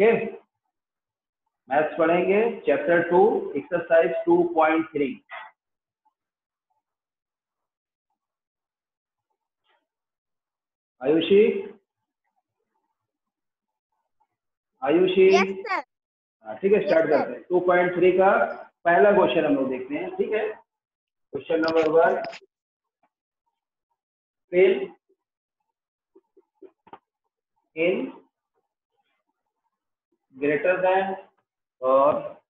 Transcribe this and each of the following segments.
Okay? Maths पढ़ेंगे chapter two exercise two point three Ayushi? Ayushi? हाँ, ठीक है स्टार्ट Yes, करते हैं। टू पॉइंट थ्री का पहला क्वेश्चन हम लोग देखते हैं ठीक है? Question number one fill in greater than और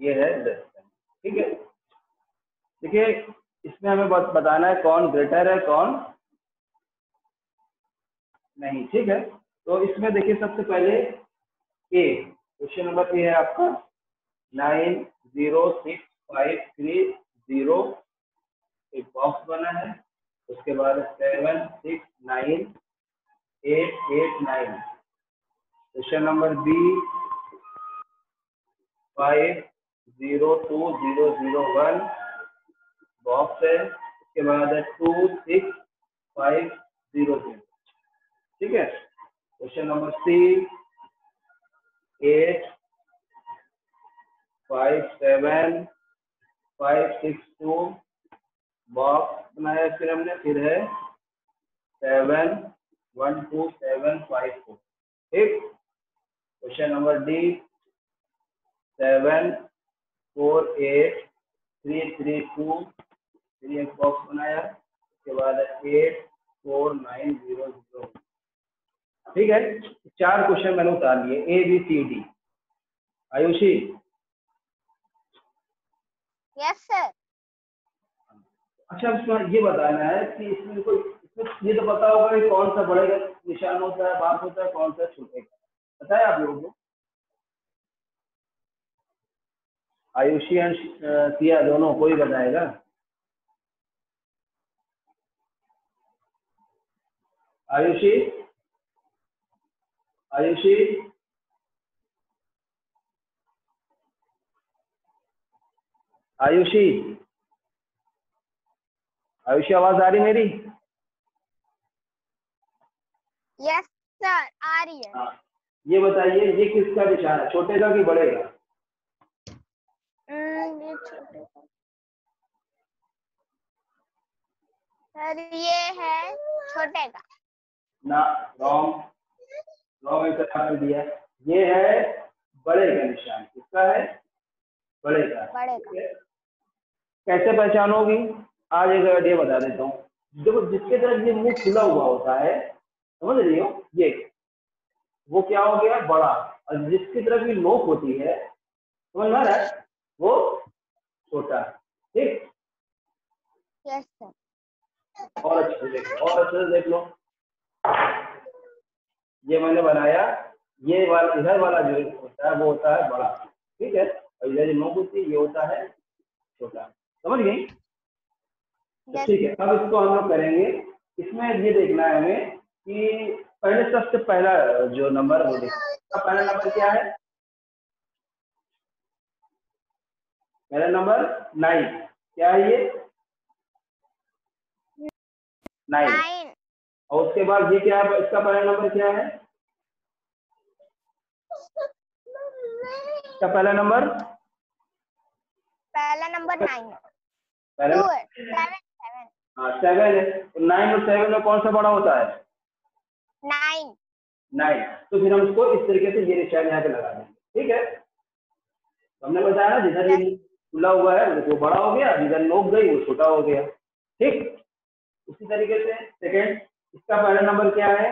ये है लेस देन ठीक है? देखिए, इसमें हमें बत- बताना है कौन ग्रेटर है, कौन नहीं, ठीक है? तो इसमें देखिए, सबसे पहले ए क्वेश्चन नंबर ए है आपका। Nine zero six five three zero एक बॉक्स बना है। उसके बाद seven six nine eight eight nine question number B five zero two zero zero one box है। उसके बाद है two six five zero zero ठीक है? Question number C eight five seven five six two box बनाया फिर हमने, फिर है seven one two seven five four ठीक? Question number D seven four eight three three two फिर एक बॉक्स बनाया उसके बाद eight four nine zero zero ठीक है? चार क्वेश्चन मैंने उतार लिए A B C D Ayushi? Yes sir अच्छा इसमें ये बताना है कि इसमें कोई इसमें ये तो पता होगा कि कौन सा बड़े निशान होता है बात होता है कौन सा छोटे का। है आप लोगों को। आयुषी एंड सिया दोनों कोई बताएगा? आयुषी? आयुषी? आयुषी? आयुषी आवाज़ आ रही मेरी? यस सर आ रही है। हाँ। ये बताइए ये किसका निशान है? छोटे का कि बड़े का? हम्म, ये छोटे का। सर ये है छोटे का। ना रॉन्ग रॉन्ग आंसर आपने दिया। ये है बड़े का निशान। किसका है? बड़े का। बड़े का। कैसे पहचानोगी? आज एक आइडिया बता देता हूँ। देखो जिसके तरफ़ ये मुँह खुला हुआ होता है समझ रही हो? ये। वो क्या हो गया? बड़ा। और जिसकी तरफ़ ये नोक होती है समझ में रहा है? वो छोटा। ठीक? सर और अच्छे से देखो और अच्छे से देख लो। ये मैंने बनाया ये वाला इधर वाला जो होता है वो होता है बड़ा। ठीक है? और इधर जो नोक होती है ये होता है छोटा। समझ गई? ठीक है अब इसको हम लोग करेंगे। इसमें ये देखना है हमें कि पहले सबसे पहला जो नंबर वो देखना है। पहला नंबर क्या है? पहला नंबर नाइन। क्या है ये? नाइन। और उसके बाद ये क्या है? इसका पहला नंबर क्या है? इसका पहला नंबर? पहला नंबर नाइन। पहला सेवन सेवन हाँ। सेवन है तो नाइन और सेवन में कौन सा बड़ा होता है? नाइन नाइन तो फिर हम उसको इस तरीके से ये निशान यहाँ पे लगा देंगे। ठीक है? तो हमने बताया ना जिधर ये खुला हुआ है वो बड़ा हो गया जिधर नोक गई वो छोटा हो गया। ठीक? उसी तरीके से सेकेंड इसका पहला नंबर क्या है?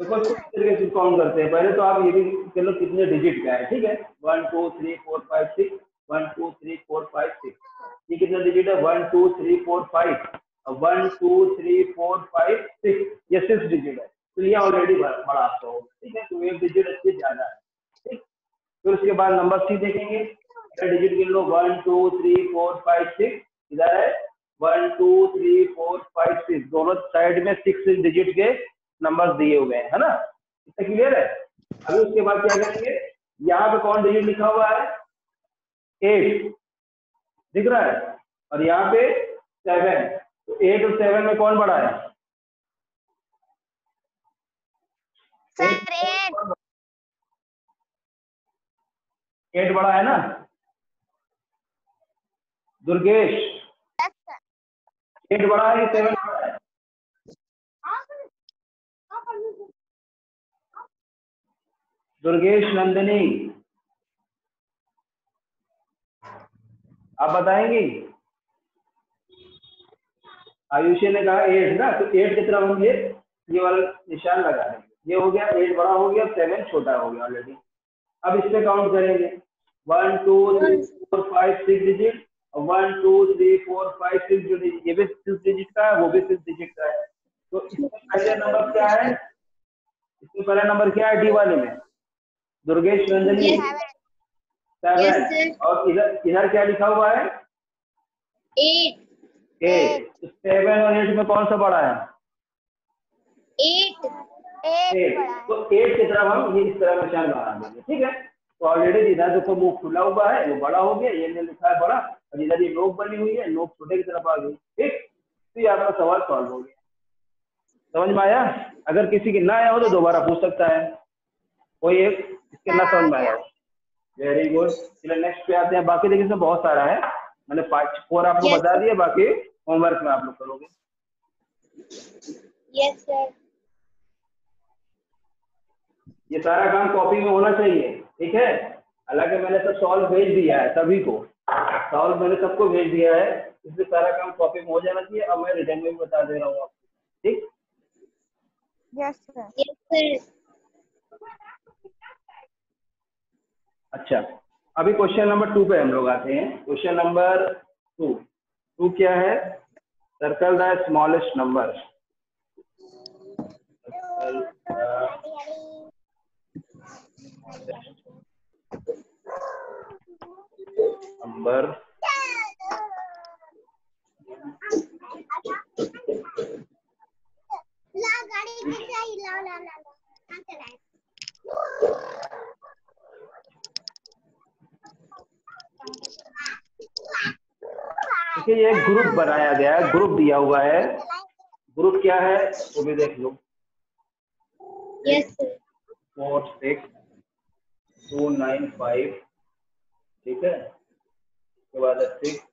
देखो इसको किस तरीके से काउंट करते हैं। पहले तो आप ये भी चलो कितने डिजिट का है ठीक है? One two three four five six one two three four five six ये कितना डिजिट है? One two three four five one two three four five six ये सिक्स डिजिट है। तो ये ऑलरेडी बड़ा आपका होगा ठीक है? तो एक डिजिट अच्छी ज़्यादा है। ठीक? फिर उसके बाद नंबर सी देखेंगे। डिजिट गिन लो? One two three four five six इधर है? One two three four five six दोनों साइड में सिक्स डिजिट के नंबर दिए हुए हैं, है ना? इतना क्लियर है? अभी उसके बाद क्या करेंगे? यहाँ पे कौन डिजिट लिखा हुआ है? एट दिख रहा है? और यहाँ पे सेवन तो एट और सेवन में कौन बड़ा है? सर एट एट बड़ा है ना? दुर्गेश। एट बड़ा है कि सेवन बड़ा है। दुर्गेश नंदिनी। आप बताएँगे? आयुषी ने कहा, एट ना? तो एट की तरफ़ हम ये ये वाला निशान लगा देंगे। ये हो गया, एट बड़ा हो गया, सेवन छोटा हो गया ऑलरेडी अब इस पे काउंट करेंगे। One two three four five six digit one two three four five six जो digit- ये भी सिक्स डिजिट का है, वो भी सिक्स डिजिट का है। तो इसमें पहले नंबर क्या है? इसमें पहला नंबर क्या है डी वाले में? दुर्गेश नंदिनी सेवन Yes, और इधर इधर क्या लिखा हुआ है? एट एट सेवन और एट में कौन सा बड़ा है? एट एट तो एट की तरफ़ हम ये इस तरह निशान बना देंगे ठीक है? तो ऑलरेडी इधर जो मुँह खुला हुआ है वो बड़ा हो गया ये ने लिखा है बड़ा और इधर ये नोक बनी हुई है नोक छोटे की तरफ़ आ गई ठीक? तो ये आपका सवाल सॉल्व हो गया। समझ में आया? अगर किसी की ना आया हो तो दोबारा पूछ सकता है। कोई एक इसके ना समझ में आया हो। वेरी गुड चलो नेक्स्ट पे आते हैं। बाकी देखिए इसमें बहुत सारा है। मैंने पार्ट फोर आपको Yes. बता दिया बाकी होमवर्क में आप लोग करोगे। यस सर ये सारा काम कॉपी में होना चाहिए ठीक है? हालाँकि मैंने सब सॉल्व भेज दिया है सभी को। सॉल्व मैंने सबको भेज दिया है। इसलिए सारा काम कॉपी में हो जाना चाहिए। अब मैं रिटर्न में भी बता दे रहा हूँ आपको। ठीक? यस सर यस सर अच्छा अभी क्वेश्चन नंबर टू पे हम लोग आते हैं क्वेश्चन नंबर टू टू क्या है circle the smallest number number ला गाड़ी ला ला ला ला ये एक ग्रुप बनाया गया है ग्रुप दिया हुआ है। ग्रुप क्या है? वो भी देख लो। Yes four six two nine five ठीक है? उसके बाद six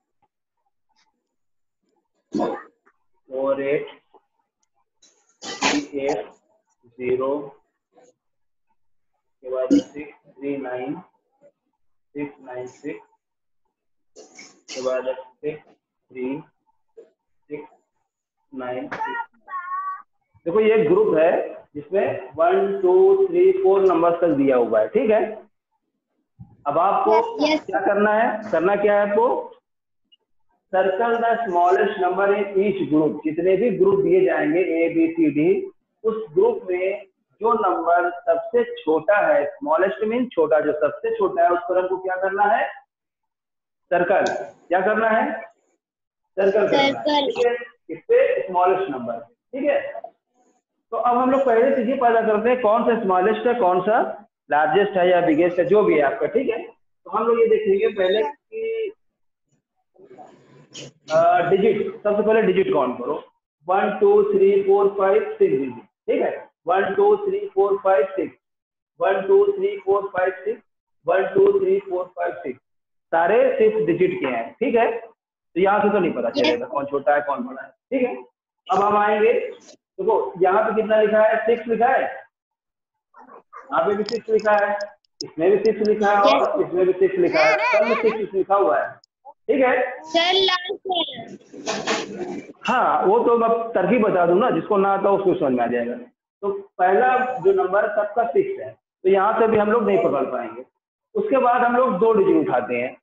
four eight three eight zero उसके बाद six three nine six nine six उसके बाद सिक्स थ्री सिक्स नाइन देखो ये ग्रुप है जिसमें one two three four number तक दिया हुआ है ठीक है? अब आपको Yes. क्या करना है? करना क्या है आपको? Circle the smallest number in each group जितने भी ग्रुप दिए जाएँगे ए बी सी डी उस ग्रुप में जो नंबर सबसे छोटा है स्मॉलेस्ट मीन छोटा जो सबसे छोटा है उस पर हमको क्या करना है? सर्कल क्या करना है? सर्कल करना Circle. ठीक इस पे स्मॉलेस्ट नंबर ठीक है? तो अब हम लोग पहले से ये पता करते हैं कौन सा स्मॉलेस्ट है कौन सा लार्जेस्ट है या बिगेस्ट है जो भी है आपका ठीक है? तो हम लोग ये देखेंगे पहले कि डिजिट सबसे पहले डिजिट काउंट करो? One two three four five six digit ठीक है? One two three four five six one two three four five six one two three four five six सारे सिक्स डिजिट के हैं। ठीक है? तो यहाँ से तो नहीं पता चलेगा कौन छोटा है कौन बड़ा है। ठीक है? अब हम आएँगे देखो यहाँ पे कितना लिखा है? सिक्स लिखा है? यहाँ पे भी सिक्स लिखा है इसमें भी सिक्स लिखा है और इसमें भी सिक्स लिखा है। सब में सिक्स लिखा हुआ है। ठीक है? हाँ वो तो मैं तरकीब बता दूँ ना जिसको ना आता उसको समझ में आ जाएगा। तो पहला जो नंबर है सबका सिक्स है। तो यहाँ से भी हम लोग नहीं पकड़ पाएँगे। उसके बाद हम लोग दो डिजिट उठाते हैं।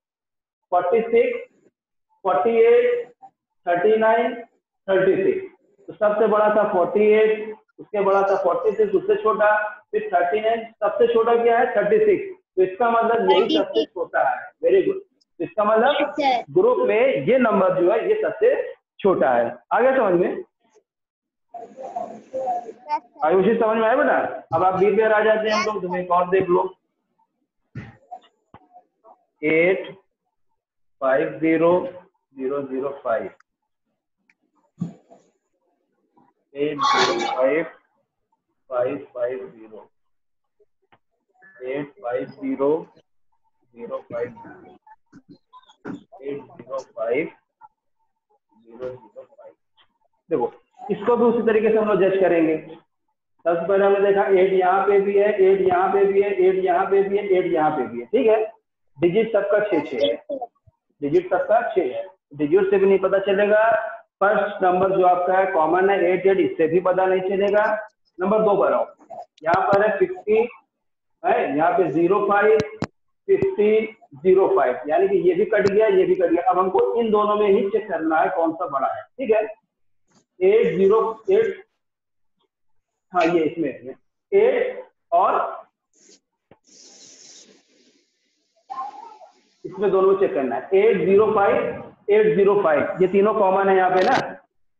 Forty six forty eight thirty nine thirty six तो सबसे बड़ा था फोर्टी एट उसके बड़ा था फोर्टी सिक्स उससे छोटा फिर थर्टी नाइन सबसे छोटा क्या है? थर्टी सिक्स तो इसका मतलब यही सबसे छोटा है। वेरी गुड तो इसका मतलब ग्रुप में ये नंबर जो है ये सबसे छोटा है। आ गया समझ में? आयुषी समझ में आया बेटा? अब आप बी पे आ जाते हैं हम लोग तुम्हें और देख लो। एट फाइव ज़ीरो देखो, इसको भी उसी तरीके से हम लोग जज करेंगे। सबसे पहले हमने देखा एट यहाँ पे भी है एट यहाँ पे भी है एट यहाँ पे भी है एट यहाँ पे भी है। ठीक है? डिजिट सबका छः छः है। डिजिट सबका छः है। डिजिट से भी नहीं पता चलेगा। फ़र्स्ट नंबर जो आपका है कॉमन है एट एट इससे भी पता नहीं चलेगा। नंबर दो पर आओ। यहाँ पर है फिफ्टी है? यहाँ पे zero five fifty zero five यानी कि ये भी कट गया, ये भी कट गया। अब हमको इन दोनों में ही चेक करना है, कौन सा बड़ा है। ठीक है? एट ज़ीरो एट हाँ ये इसमें इसमें एट और इसमें दोनों में चेक करना है। Eight zero five eight zero five. ये तीनों कॉमन है यहाँ पे ना।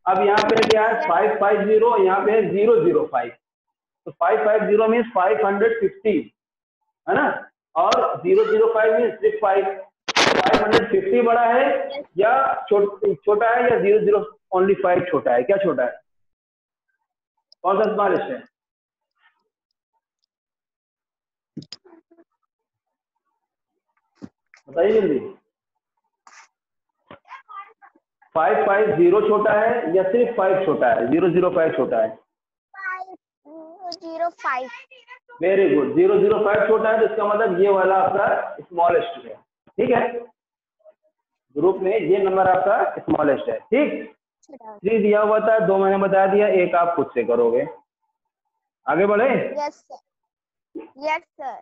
अब यहाँ पे क्या है? फाइव फाइव ज़ीरो यहाँ पे है ज़ीरो ज़ीरो फाइव तो five five zero means five hundred fifty है ना? और zero zero five means six five five hundred fifty बड़ा है या छोट- छोटा है या ज़ीरो ज़ीरो ओनली फाइव छोटा है? क्या छोटा है? कौन सा स्मॉलेस्ट है? बताइए जल्दी। फाइव फाइव ज़ीरो छोटा है या सिर्फ़ फाइव छोटा है? ज़ीरो ज़ीरो फाइव छोटा है। Zero five very good zero zero five छोटा है तो इसका मतलब ये वाला आपका स्मॉलेस्ट है। ठीक है? ग्रुप में ये नंबर आपका स्मॉलेस्ट है। ठीक? थ्री दिया हुआ था दो मैंने बता दिया एक आप खुद से करोगे। आगे बढ़े? Yes sir yes sir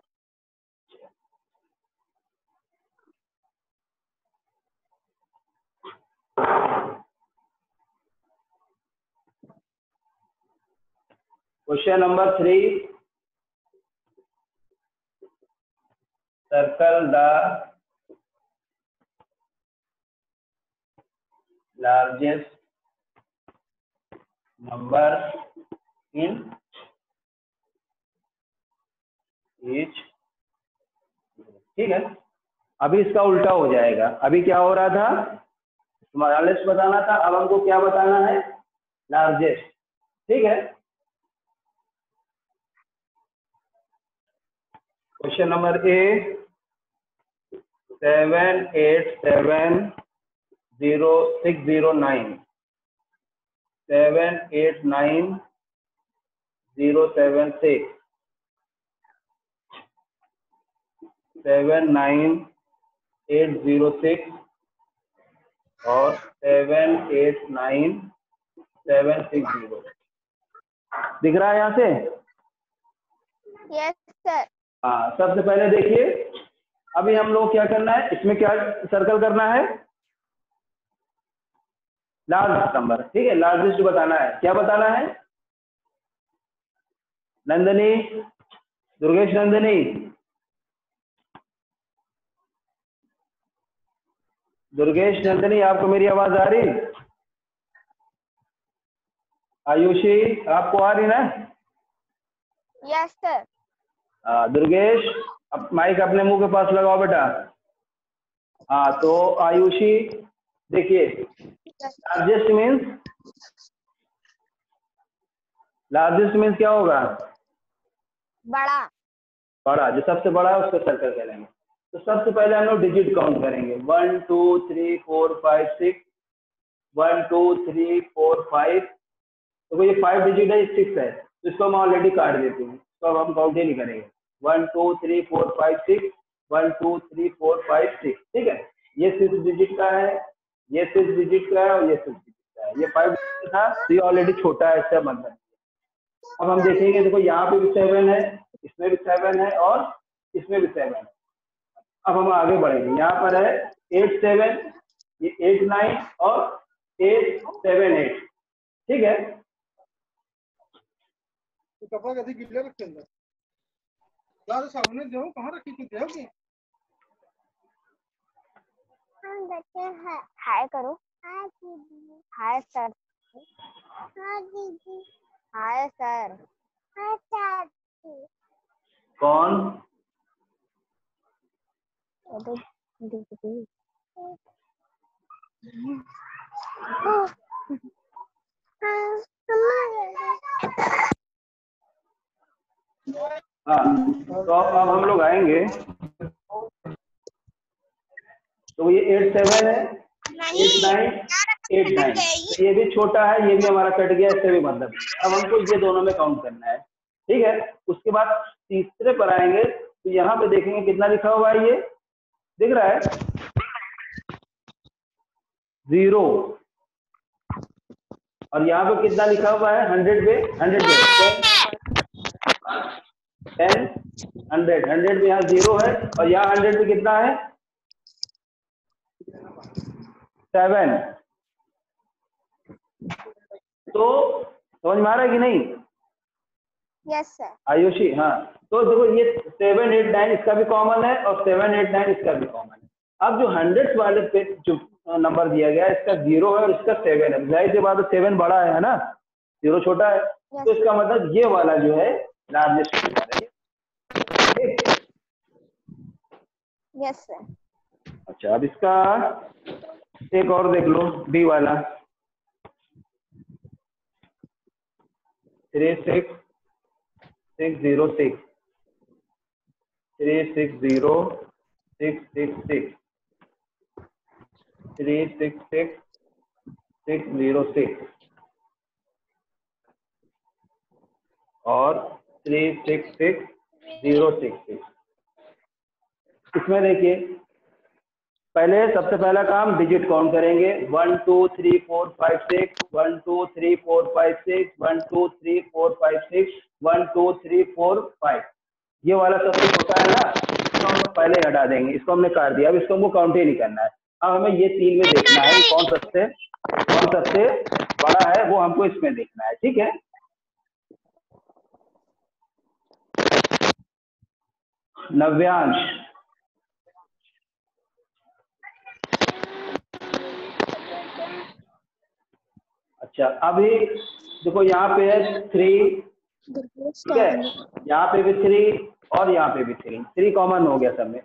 question number three. Circle the largest number in each ठीक है? अभी इसका उल्टा हो जाएगा। अभी क्या हो रहा था? स्मॉलेस्ट बताना था। अब हमको क्या बताना है? लार्जेस्ट ठीक है? Question number A seven eight seven zero six zero nine seven eight nine zero seven six seven nine eight zero six और seven eight nine seven six zero दिख रहा है यहाँ से? यस सर हाँ सबसे पहले देखिए, अभी हम लोग क्या करना है, इसमें क्या सर्कल करना है? लार्ज नंबर ठीक है? लार्जेस्ट बताना है। क्या बताना है? नंदनी, दुर्गेश नंदनी। दुर्गेश नंदनी, आपको मेरी आवाज़ आ रही? आयुषी, आपको आ रही ना? यस सर हाँ, दुर्गेश अब माइक अपने मुँह के पास लगाओ बेटा। हाँ तो आयुषी देखिए लार्जेस्ट मीन्स लार्जेस्ट मीन्स क्या होगा? बड़ा। बड़ा जो सबसे बड़ा है उसको सर्कल करेंगे। तो सबसे पहले हम लोग डिजिट काउंट करेंगे। One two three four five six one two three four five तो ये फाइव डिजिट है सिक्स है। तो इसको हम ऑलरेडी काट देते हैं। तो अब हम काउंट ही नहीं करेंगे। One two three four five six one two three four five six ठीक है? ये सिक्स डिजिट का है, ये सिक्स डिजिट का है और ये सिक्स डिजिट का है। ये फाइव डिजिट था तो ये ऑलरेडी छोटा है इसका मतलब अब हम देखेंगे, देखो यहाँ पे भी सेवन है, इसमें भी सेवन है और इसमें भी सेवन है। अब हम आगे बढ़ेंगे। यहाँ पर है एट सेवन ये एट नाइन और एट सेवन एट ठीक है? कपड़ा कैसे गिल्ले रखे अंदर यार सामने दो कहाँ रखी थी? देव की हाँ बच्चे हा- हाय करो। हाय दीदी। Hi sir. हाय दीदी। Hi sir. हाय सर कौन? तो दीदी। हाँ हमारे हाँ तो अब हम लोग आएँगे। तो ये एट सेवन है। एट नाइन एट नाइन ये। भी छोटा है ये भी हमारा कट गया इससे भी मतलब। अब हमको ये दोनों में काउंट करना है। ठीक है? उसके बाद तीसरे पर आएँगे तो यहाँ पे देखेंगे कितना लिखा हुआ है ये। दिख रहा है? ज़ीरो और यहाँ पे कितना लिखा हुआ है? हंड्रेड पे हंड्रेड पे। Ten hundred. हंड्रेड में यहाँ ज़ीरो है और यहाँ हंड्रेड पे कितना है? सेवन। तो समझ में आ रहा है कि नहीं? यस सर आयुषी हाँ। तो देखो ये सेवन एट नाइन इसका भी कॉमन है और सेवन एट नाइन इसका भी कॉमन है। अब जो हंड्रेड वाले पे जो नंबर दिया गया है इसका ज़ीरो है और इसका सेवन है। ज़ाहिर सी बात है सेवन बड़ा है ना? ज़ीरो छोटा है। Yes. तो इसका मतलब ये वाला जो है लार्जेस्ट नंबर है ठीक? यस सर अच्छा अब इसका एक और देख लो बी वाला। Three six six zero six three six zero six six six three six six six zero six और three six six zero six six इसमें देखिए, पहले सबसे पहला काम डिजिट काउंट करेंगे। One two three four five six one two three four five six one two three four five six one two three four five ये वाला सबसे छोटा है ना, इसको हम पहले हटा देंगे। इसको हमने काट दिया। अब इसको हमको काउंट ही नहीं करना है। अब हमें ये तीन में देखना है कौन सबसे कौन सबसे बड़ा है, वो हमको इसमें देखना है। ठीक है? नव्यांश। अच्छा अभी देखो यहाँ पे है थ्री ठीक है? यहाँ पे भी थ्री और यहाँ पे भी थ्री थ्री कॉमन हो गया सब में।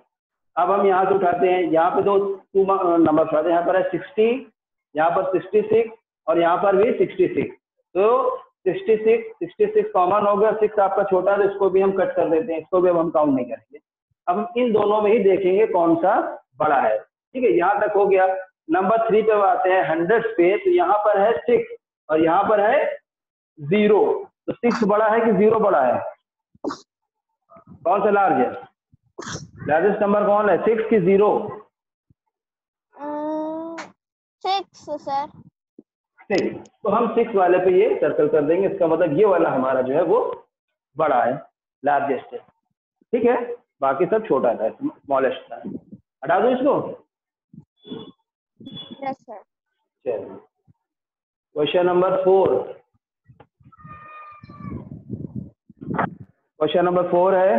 अब हम यहाँ से उठाते हैं। यहाँ पे दो टू नंबर उठाते हैं। यहाँ पर है सिक्सटी यहाँ पर सिक्सटी सिक्स और यहाँ पर भी सिक्सटी सिक्स तो sixty six sixty six common हो गया। सिक्स आपका छोटा है तो इसको भी हम कट कर देते हैं। इसको भी हम काउंट नहीं करेंगे। अब हम इन दोनों में ही देखेंगे कौन सा बड़ा है। ठीक है यहाँ तक हो गया। नंबर थ्री पे आते हैं हंड्रेड पे तो यहाँ पर है सिक्स और यहाँ पर है ज़ीरो। तो सिक्स बड़ा है कि ज़ीरो बड़ा है? कौन सा लार्ज है? लार्जेस्ट नंबर कौन है? सिक्स की ज़ीरो? Six sir six. तो हम सिक्स वाले पे ये सर्कल कर देंगे। इसका मतलब ये वाला हमारा जो है वो बड़ा है लार्जेस्ट है। ठीक है? बाकी सब छोटा था स्मॉलेस्ट था। हटा दो इसको। यस सर चलिए। Question number four question number four है।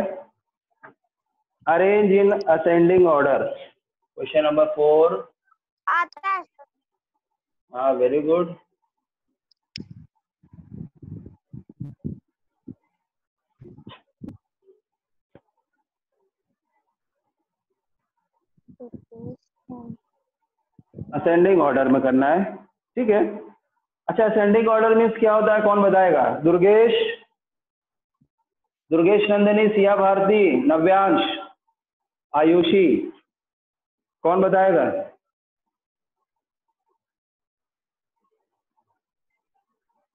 Arrange in ascending order question number four आता है. हाँ वेरी गुड असेंडिंग ऑर्डर में करना है। ठीक है? अच्छा असेंडिंग ऑर्डर मीन्स क्या होता है? कौन बताएगा? दुर्गेश दुर्गेश नंदिनी, सिया भारती, नव्यांश, आयुषी। कौन बताएगा?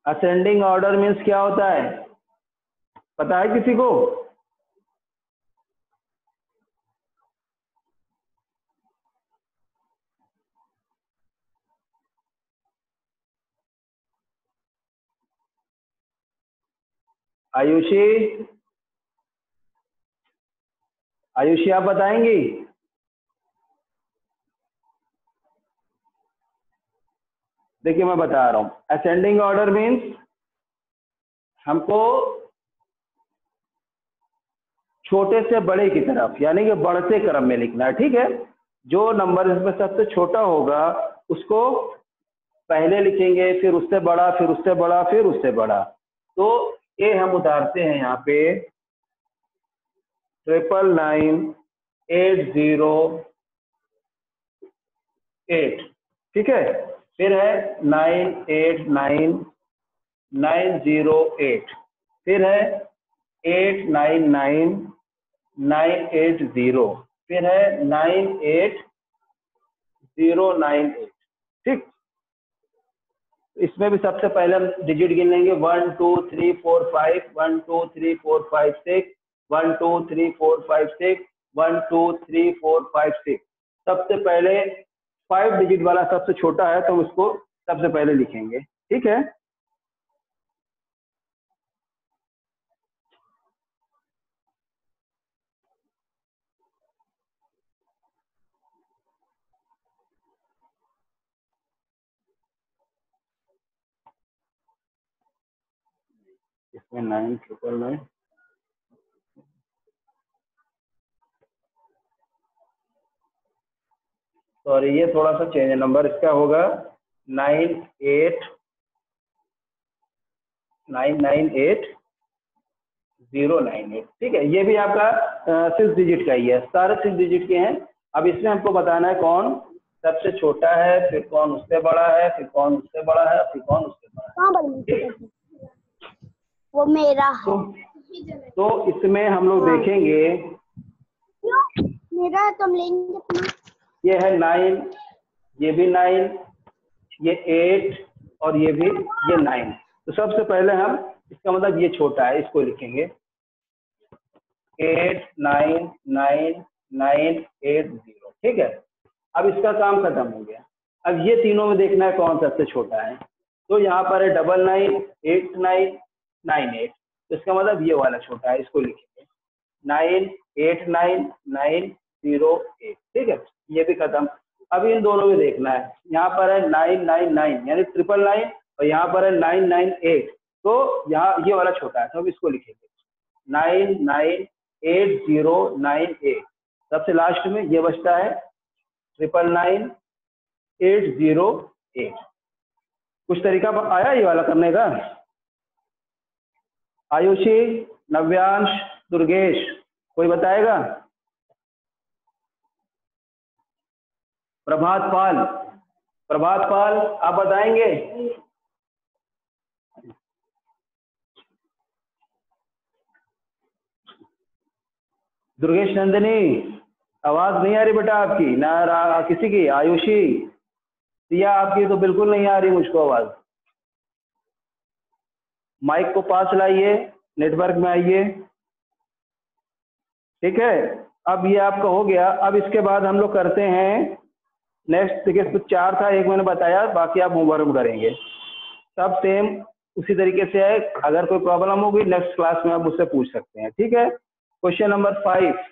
असेंडिंग ऑर्डर मीन्स क्या होता है? पता है किसी को? आयुषी? आयुषी, आप बताएँगी? देखिए, मैं बता रहा हूँ। असेंडिंग ऑर्डर मीन्स हमको छोटे से बड़े की तरफ़, यानी कि बढ़ते क्रम में लिखना है, ठीक है? जो नंबर इसमें सबसे छोटा होगा, उसको पहले लिखेंगे, फिर उससे बड़ा, फिर उससे बड़ा, फिर उससे बड़ा। तो ये हम उतारते हैं यहाँ पे triple nine eight zero eight ठीक है? फिर है nine eight nine nine zero eight फिर है eight nine nine nine eight zero फिर है nine eight zero nine eight ठीक? इसमें भी सबसे पहले हम डिजिट गिन लेंगे। One two three four five one two three four five six one two three four five six one two three four five six सबसे पहले फाइव डिजिट वाला सबसे छोटा है तो उसको सबसे पहले लिखेंगे। ठीक है? इसमें नाइन ट्रिपल नाइन सॉरी ये थोड़ा सा चेंज है नंबर इसका होगा। Nine eight nine nine eight zero nine eight. ठीक है ये भी आपका सिक्स डिजिट का ही है। सारे सिक्स डिजिट के हैं। अब इसमें हमको बताना है कौन सबसे छोटा है फिर कौन उससे बड़ा है फिर कौन उससे बड़ा है फिर कौन उससे बड़ा है। बड़ी वो मेरा तो है। तो इसमें हम लोग देखेंगे। मेरा तुम लेंगे अपना। ये है नाइन ये भी नाइन ये एट और ये भी ये नाइन। तो सबसे पहले हम इसका मतलब ये छोटा है इसको लिखेंगे। Eight nine nine nine eight zero. ठीक है? अब इसका काम खत्म हो गया। अब ये तीनों में देखना है कौन सबसे छोटा है। तो यहाँ पर है double nine eight nine nine eight तो इसका मतलब ये वाला छोटा है, इसको लिखेंगे। Nine eight nine nine zero eight, ठीक है? ये भी खत्म। अब इन दोनों में देखना है। यहाँ पर है नाइन नाइन नाइन, यानी ट्रिपल नाइन और यहाँ पर है नाइन नाइन एट। तो यहाँ ये वाला छोटा है तो अब इसको लिखेंगे। Nine nine eight zero nine eight. सबसे लास्ट में ये बचता है triple nine eight zero eight. कुछ तरीका आया ये वाला करने का? आयुषी, नव्यांश, दुर्गेश, कोई बताएगा? प्रभात पाल। प्रभात पाल, आप बताएँगे? दुर्गेश नंदिनी, आवाज़ नहीं आ रही बेटा आपकी, ना किसी की, आयुषी। सिया आपकी तो बिल्कुल नहीं आ रही मुझको आवाज़। माइक को पास लाइए, नेटवर्क में आइए। ठीक है? अब ये आपका हो गया। अब इसके बाद हम लोग करते हैं नेक्स्ट देखिए कुछ चार था, एक मैंने बताया, बाकी आप होमवर्क करेंगे। सब सेम उसी तरीके से है। अगर कोई प्रॉब्लम होगी नेक्स्ट क्लास में आप मुझसे पूछ सकते हैं। ठीक है? Question number five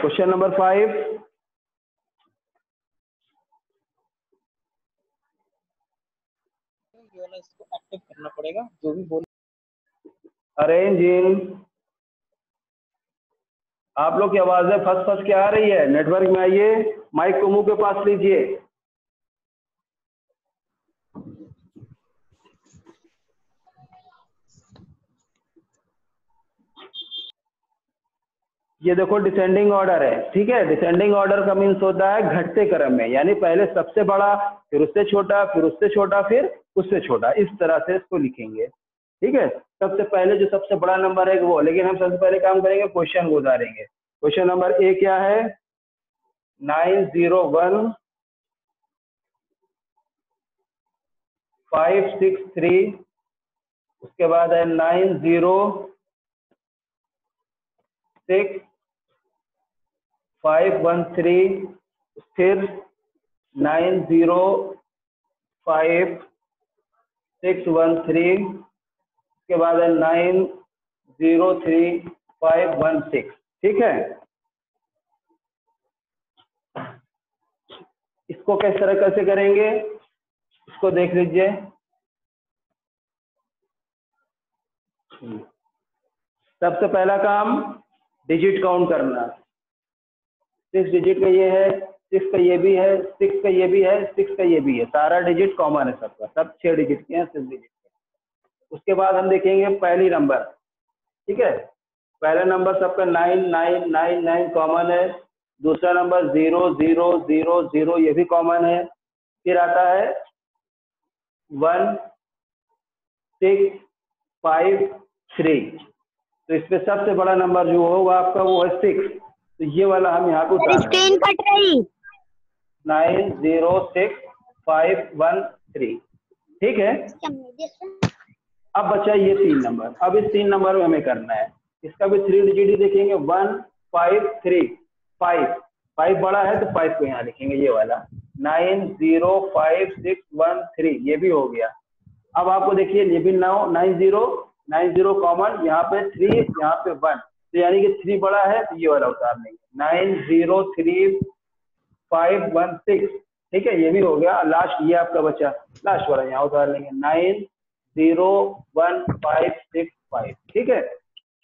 question number five ये वाला इसको एक्टिव करना पड़ेगा, जो भी बोल अरेंज इन। आप लोग की आवाज़ें फंस फंस के आ रही है। नेटवर्क में आइए, माइक को मुँह के पास लीजिए। ये देखो डिसेंडिंग ऑर्डर है, ठीक है? डिसेंडिंग ऑर्डर का मीन्स होता है घटते क्रम में, यानी पहले सबसे बड़ा, फिर उससे छोटा, फिर उससे छोटा, फिर उससे छोटा। इस तरह से इसको लिखेंगे। ठीक है? सबसे पहले जो सबसे बड़ा नंबर है वो, लेकिन हम सबसे पहले काम करेंगे क्वेश्चन उतारेंगे। क्वेश्चन नंबर ए क्या है? Nine zero one five six three उसके बाद है nine zero six five one three फिर nine zero five six one three उसके बाद है nine zero three five one six. ठीक है? इसको किस तरह कैसे करेंगे? इसको देख लीजिए। सबसे पहला काम डिजिट काउंट करना। सिक्स डिजिट का ये है, सिक्स का ये भी है, सिक्स का ये भी है, सिक्स का ये भी है। सारा डिजिट कॉमन है सबका। सब छह डिजिट के हैं सिक्स डिजिट के उसके बाद हम देखेंगे पहली नंबर ठीक है? पहला नंबर सबका nine nine nine nine common है। दूसरा number zero zero zero zero ये भी कॉमन है। फिर आता है वन सिक्स फाइव थ्री तो इसमें सबसे बड़ा नंबर जो होगा आपका वो है सिक्स तो ये वाला हम यहाँ को स्क्रीन कट रही। Nine zero six five one three ठीक है? अब बचा ये तीन नंबर। अब इस तीन नंबर में हमें करना है। इसका भी थ्री डिजिट देखेंगे। One five three five five बड़ा है तो फाइव को यहाँ लिखेंगे ये वाला। Nine zero five six one three ये भी हो गया। अब आपको देखिए ये भी नौ nine zero nine zero common यहाँ पे थ्री यहाँ पे वन तो यानी कि थ्री बड़ा है तो ये वाला उतार लेंगे। Nine zero three five one six ठीक है, ये भी हो गया। लास्ट ये आपका बचा। लास्ट वाला यहाँ उतार लेंगे। Nine zero one five six five ठीक है?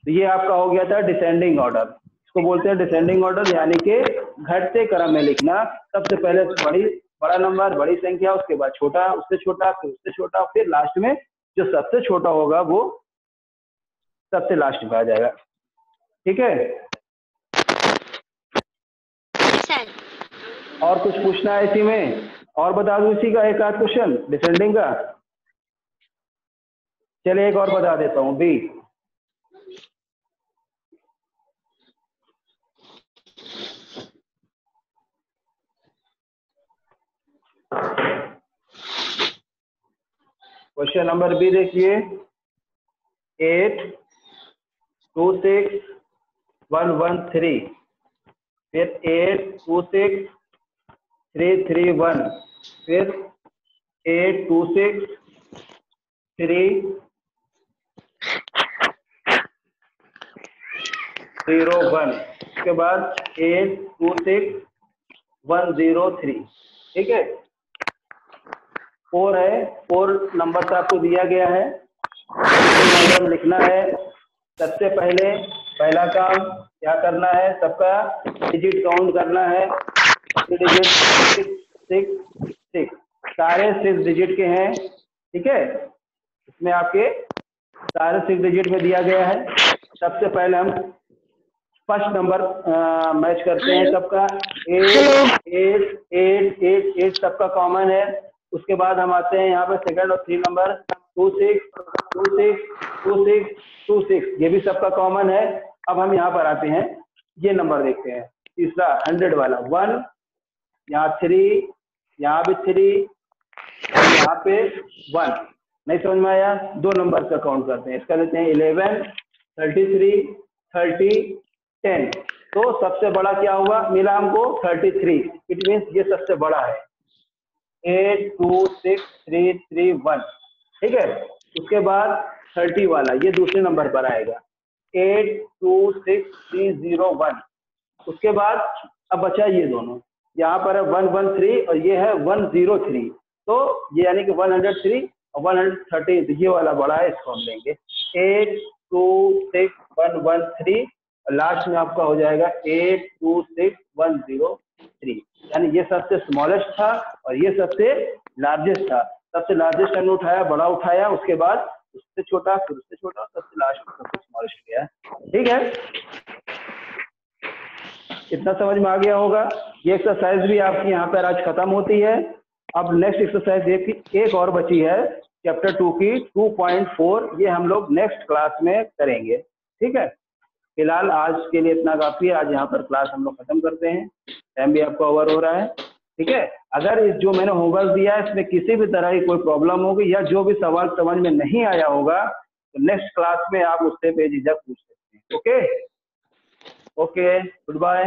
तो ये आपका हो गया था डिसेंडिंग ऑर्डर इसको बोलते हैं डिसेंडिंग ऑर्डर यानी कि घटते क्रम में लिखना। सबसे पहले बड़ी, बड़ा नंबर बड़ी संख्या, उसके बाद छोटा, उससे छोटा, फिर उससे छोटा, फिर लास्ट में जो सबसे छोटा होगा, वो सबसे लास्ट में आ जाएगा। ठीक है? और कुछ पूछना है इसी में? और बता दूँ इसी का एक आध क्वेश्चन डिसेंडिंग का। चलिए एक और बता देता हूँ बी क्वेश्चन नंबर बी देखिए। Eight two six one one three फिर eight two six three three one, फिर eight two six, three zero one, उसके बाद eight two six, one zero three, ठीक है? फोर है, फोर नंबर से आपको दिया गया है। नंबर लिखना है। सबसे पहले पहला काम क्या करना है? सबका डिजिट काउंट करना है। डिजिट सिक्स सिक्स सिक्स सारे सिक्स डिजिट के हैं ठीक है? इसमें आपके सारे सिक्स डिजिट में दिया गया है। सबसे पहले हम फ़र्स्ट नंबर मैच करते हैं सबका। Eight eight eight eight eight सबका कॉमन है। उसके बाद हम आते हैं यहाँ पे सेकंड और three number two six two six two six two six ये भी सबका कॉमन है। अब हम यहाँ पर आते हैं। ये नंबर देखते हैं। तीसरा हंड्रेड वाला। वन यहाँ थ्री यहाँ भी थ्री यहाँ पे वन। नहीं समझ में आया? दो नंबर का काउंट करते हैं। इसका लेते हैं eleven thirty three thirty ten तो सबसे बड़ा क्या हुआ? मिला हमको थर्टी थ्री इट मीन्स ये सबसे बड़ा है। Eight two six three three one ठीक है? उसके बाद थर्टी वाला। ये दूसरे नंबर पर आएगा। Eight two six three zero one उसके बाद, अब बचा ये दोनों। यहाँ पर है वन वन थ्री और ये है वन ज़ीरो थ्री तो ये यानी कि वन हंड्रेड थ्री और वन हंड्रेड थर्टी ये वाला बड़ा है, इसको हम लेंगे। Eight two six one one three last में आपका हो जाएगा eight two six one zero three यानी ये सबसे स्मॉलेस्ट था और ये सबसे लार्जेस्ट था। सबसे लार्जेस्ट हमने उठाया, बड़ा उठाया, उसके बाद उससे छोटा, फिर उससे छोटा, सबसे लास्ट में सबसे स्मॉलेस्ट गया। ठीक है? इतना समझ में आ गया होगा। ये एक्सरसाइज भी आपकी यहाँ पर आज खत्म होती है। अब नेक्स्ट एक्सरसाइज एक एक और बची है चैप्टर टू की 2.4 ये हम लोग नेक्स्ट क्लास में करेंगे। ठीक है? फ़िलहाल आज के लिए इतना काफ़ी है। आज यहाँ पर क्लास हम लोग खत्म करते हैं। टाइम भी आपका ओवर हो रहा है। ठीक है? अगर इस जो मैंने होमवर्क दिया है, इसमें किसी भी तरह की कोई प्रॉब्लम होगी या जो भी सवाल समझ में नहीं आया होगा तो नेक्स्ट क्लास में आप उससे बेझिझक पूछ सकते हैं। Okay okay good bye